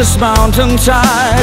this mountain tide.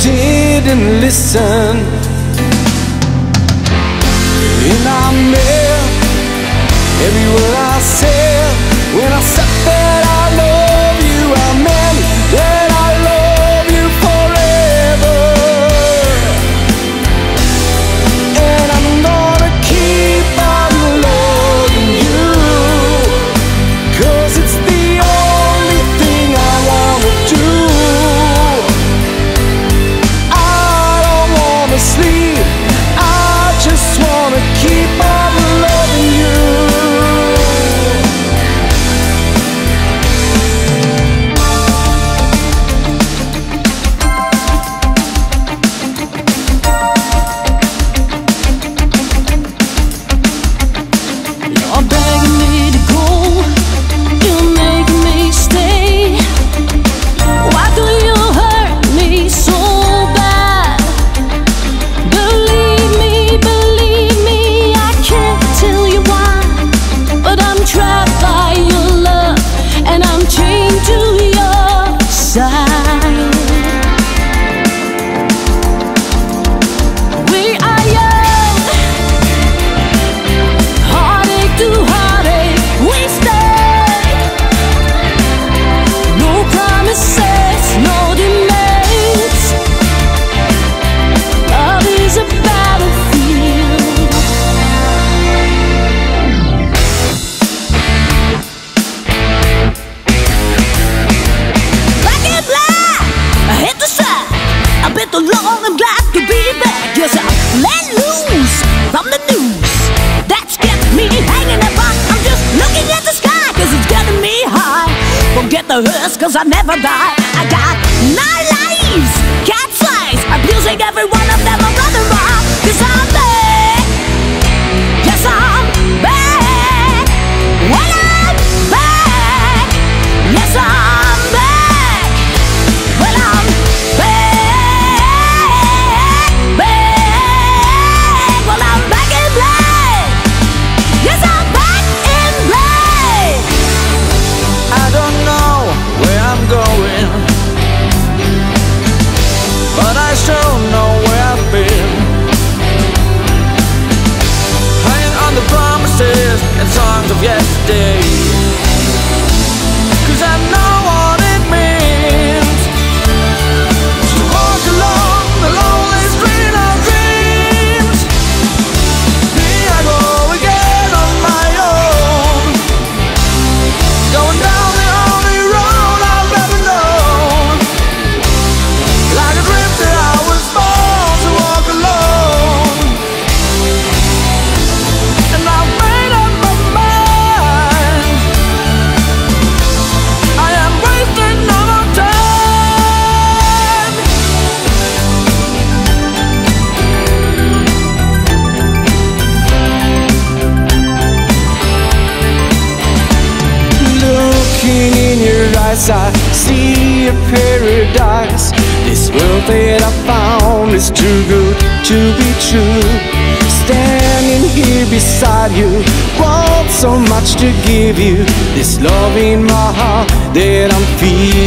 didn't listen And I meant every word I said When I said that. much to give you. This love in my heart that I'm feeling.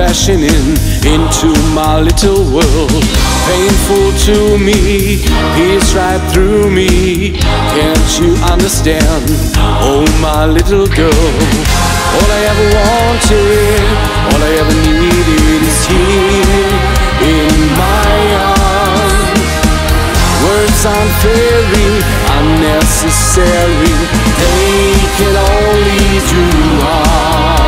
crashing in into my little world. Painful to me, pierce right through me. Can't you understand? Oh, my little girl. All I ever wanted, all I ever needed is here in my arms. Words aren't fairy, unnecessary. They can only do harm.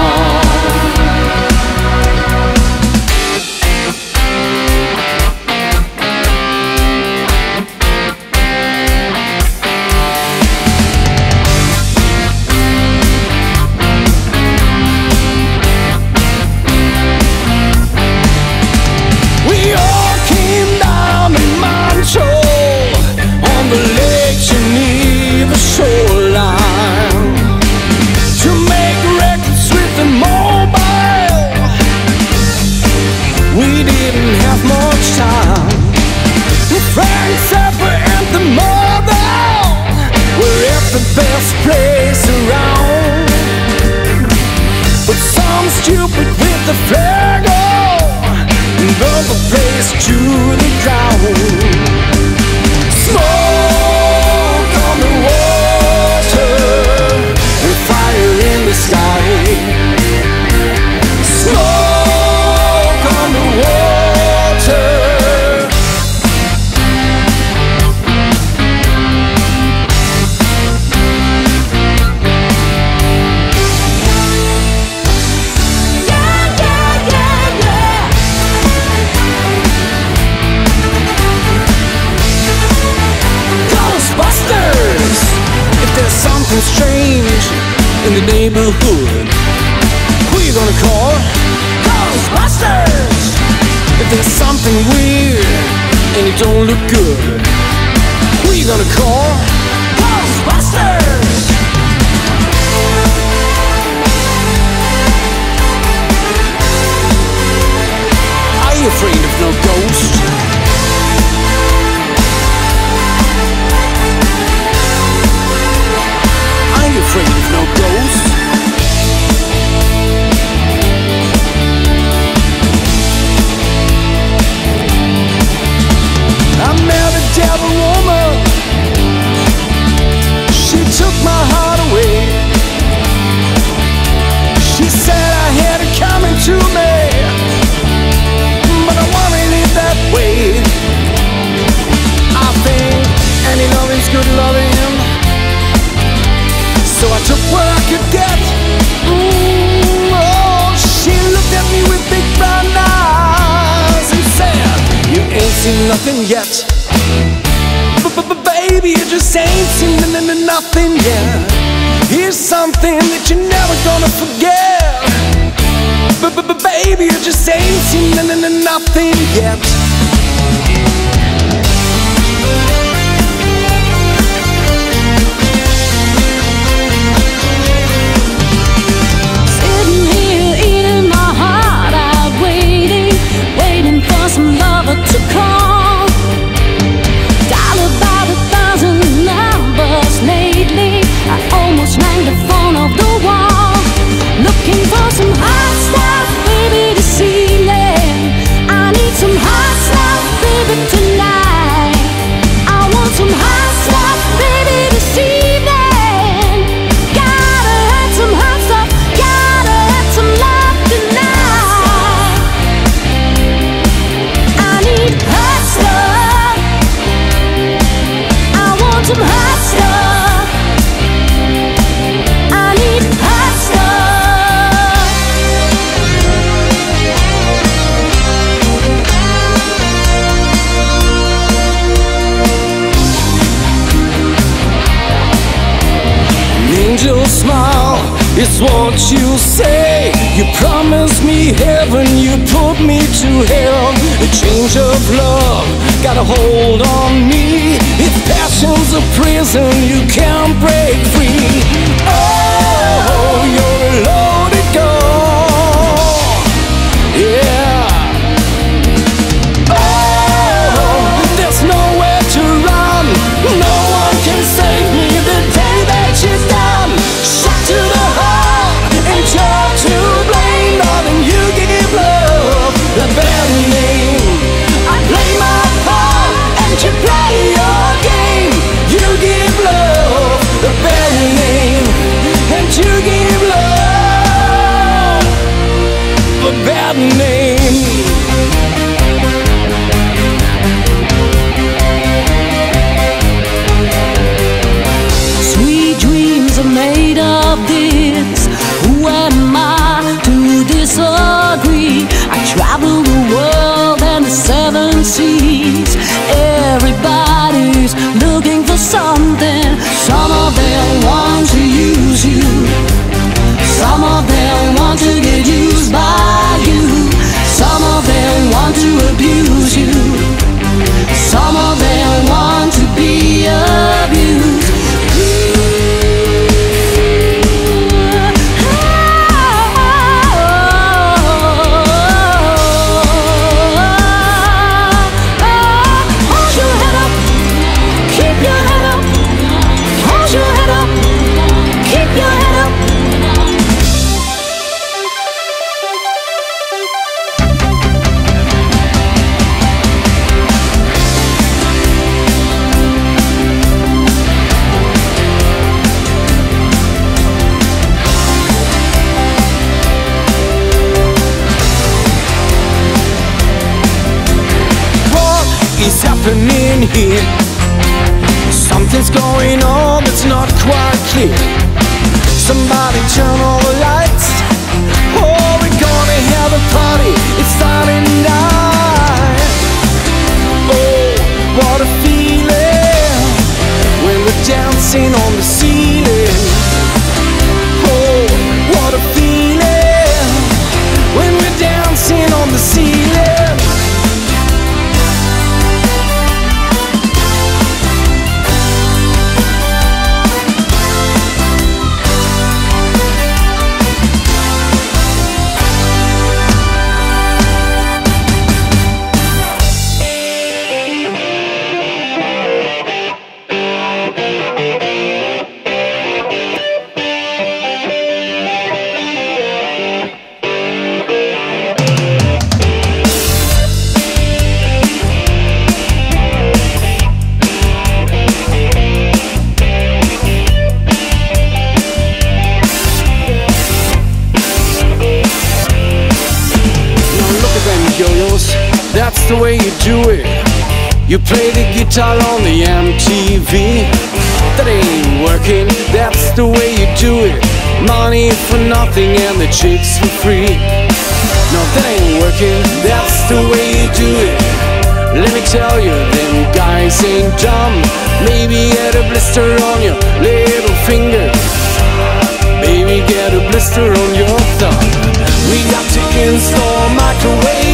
Yeah. angel smile It's what you say. You promised me heaven You put me to hell. A change of love Got a hold on me. If passion's a prison You can't break free. Oh, you're love clear Somebody turn on the lights. Oh, we're gonna have a party. It's starting night Oh, what a feeling. When we're dancing on the for nothing and the chicks for free. No, that ain't working, that's the way you do it. Let me tell you, them guys ain't dumb. Maybe get a blister on your little finger. Maybe get a blister on your thumb. We got chickens for microwave.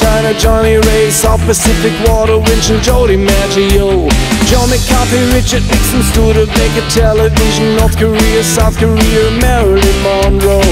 China, Johnny Ray, South Pacific Water, Winchell, Jody Maggio John McCarthy, Richard Nixon, Studebaker Television, North Korea, South Korea, Marilyn Monroe.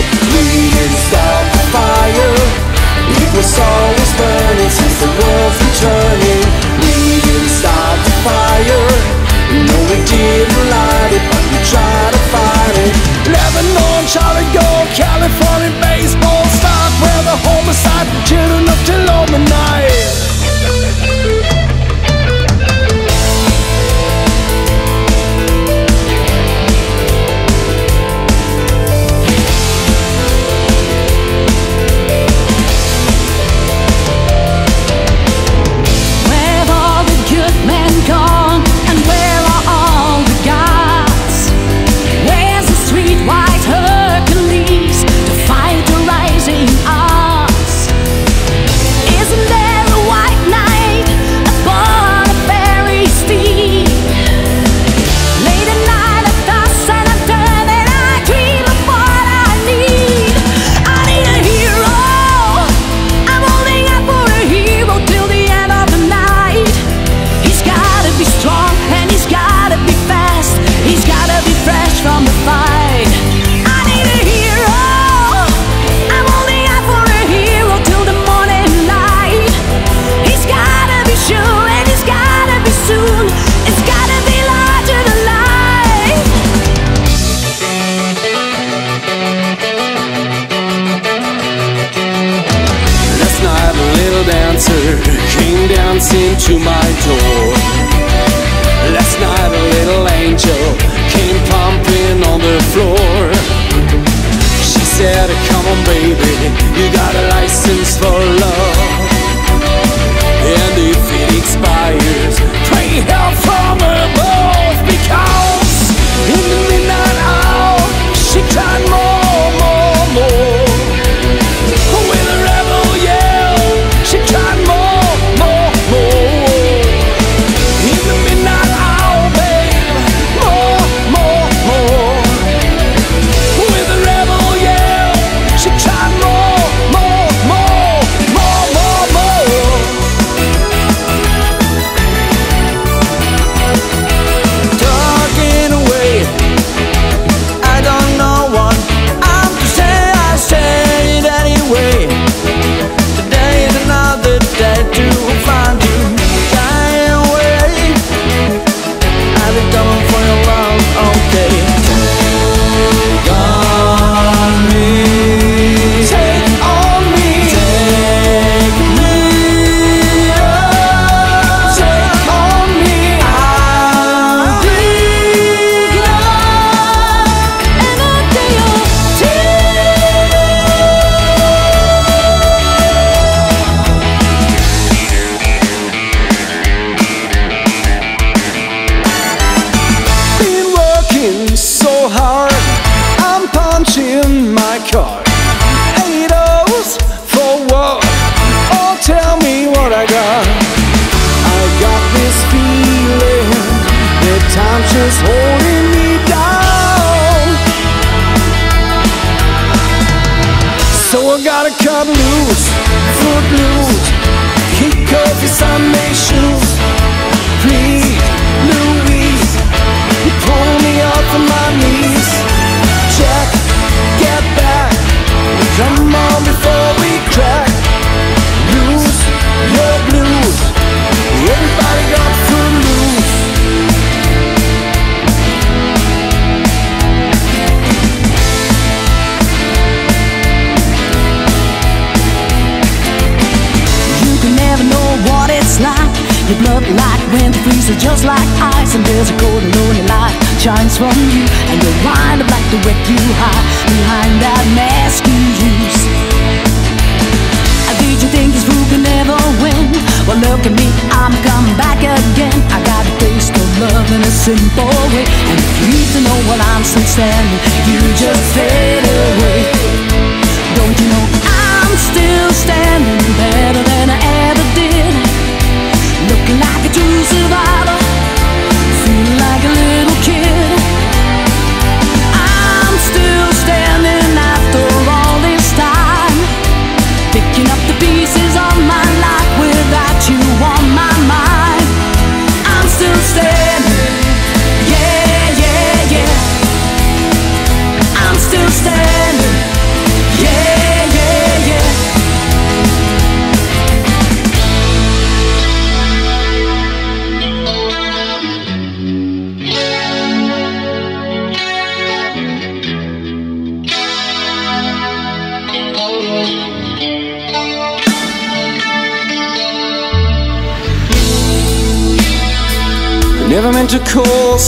from. You And your wind up like the wreck you high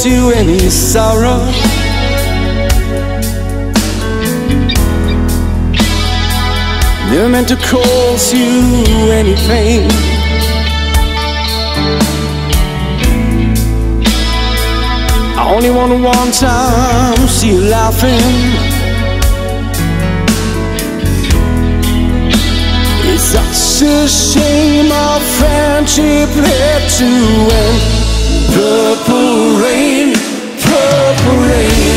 cause you any sorrow. Never meant to cause you any pain. I only want to one time see you laughing. It's such a shame our friendship had to end. Purple rain, purple rain.